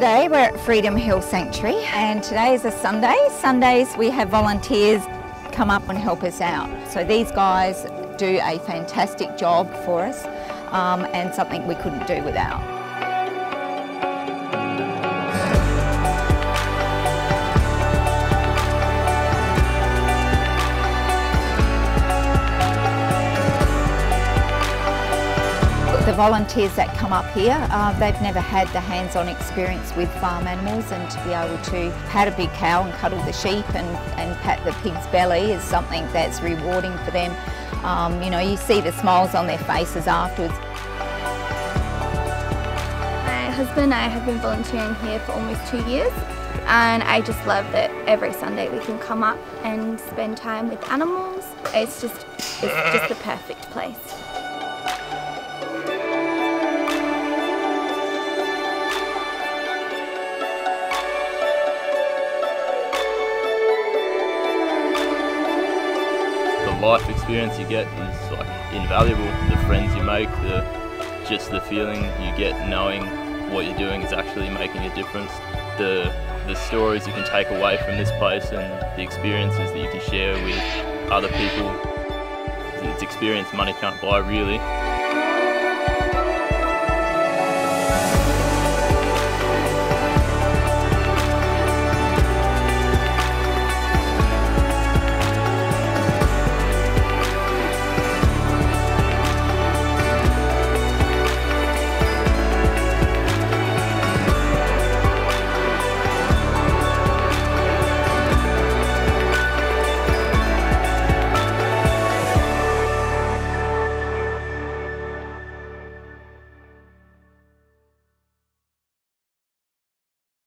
Today we're at Freedom Hill Sanctuary and today is a Sunday. Sundays we have volunteers come up and help us out. So these guys do a fantastic job for us um, and something we couldn't do without. Volunteers that come up here, uh, they've never had the hands-on experience with farm animals and to be able to pat a big cow and cuddle the sheep and, and pat the pig's belly is something that's rewarding for them. Um, you know, you see the smiles on their faces afterwards. My husband and I have been volunteering here for almost two years and I just love that every Sunday we can come up and spend time with animals. It's just, it's just the perfect place. Life experience you get is like invaluable. The friends you make, the just the feeling you get knowing what you're doing is actually making a difference. The the stories you can take away from this place and the experiences that you can share with other people. It's experience money can't buy really.